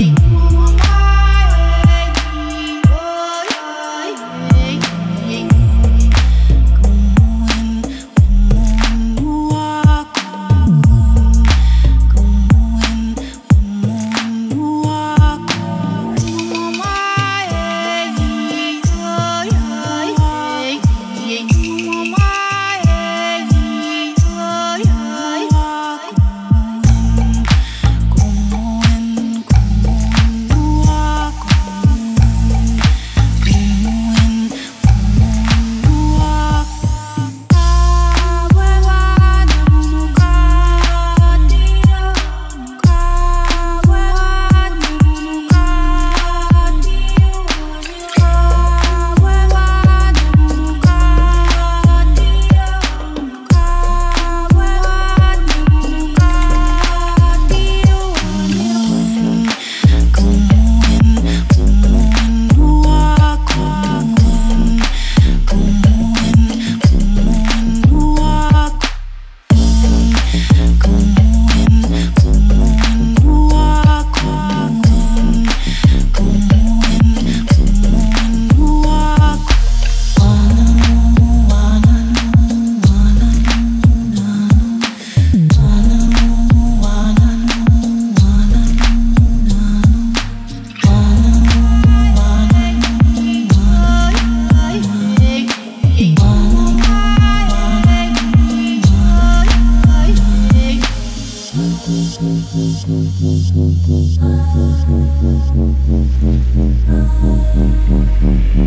Hey. Thank you.